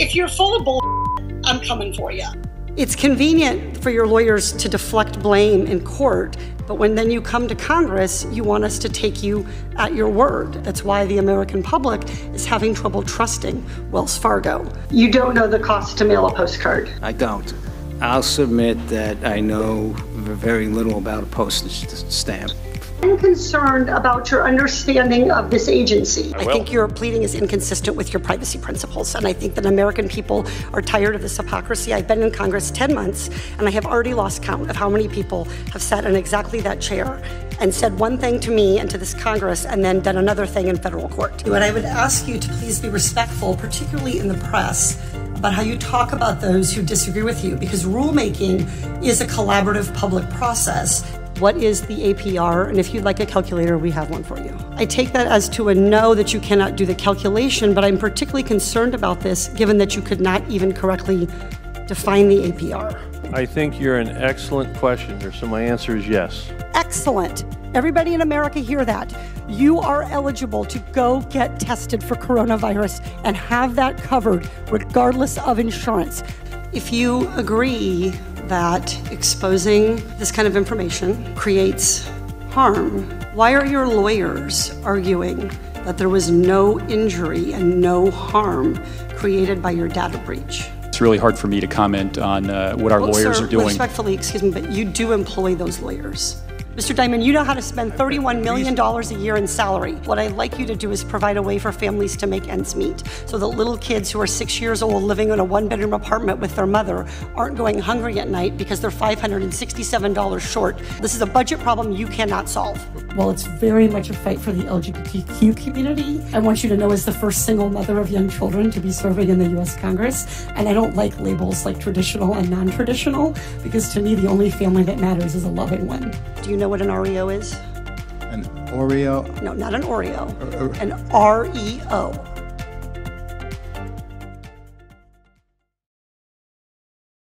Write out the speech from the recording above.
If you're full of bull, I'm coming for you. It's convenient for your lawyers to deflect blame in court, but when then you come to Congress, you want us to take you at your word. That's why the American public is having trouble trusting Wells Fargo. You don't know the cost to mail a postcard. I don't. I'll submit that I know very little about a postage stamp. I'm concerned about your understanding of this agency. I, I think your pleading is inconsistent with your privacy principles, and I think that American people are tired of this hypocrisy. I've been in Congress 10 months, and I have already lost count of how many people have sat in exactly that chair and said one thing to me and to this Congress, and then done another thing in federal court. What I would ask you to please be respectful, particularly in the press, about how you talk about those who disagree with you, because rulemaking is a collaborative public process what is the APR, and if you'd like a calculator, we have one for you. I take that as to a no that you cannot do the calculation, but I'm particularly concerned about this given that you could not even correctly define the APR. I think you're an excellent questioner, so my answer is yes. Excellent. Everybody in America hear that. You are eligible to go get tested for coronavirus and have that covered regardless of insurance. If you agree that exposing this kind of information creates harm. Why are your lawyers arguing that there was no injury and no harm created by your data breach? It's really hard for me to comment on uh, what our well, lawyers sir, are doing. Respectfully, excuse me, but you do employ those lawyers. Mr. Dimon, you know how to spend $31 million a year in salary. What I'd like you to do is provide a way for families to make ends meet so that little kids who are six years old living in a one bedroom apartment with their mother aren't going hungry at night because they're $567 short. This is a budget problem you cannot solve. While it's very much a fight for the LGBTQ community. I want you to know as the first single mother of young children to be serving in the US Congress, and I don't like labels like traditional and non traditional because to me the only family that matters is a loving one. Do you know what an REO is? An Oreo? No, not an Oreo. Uh, uh, an REO.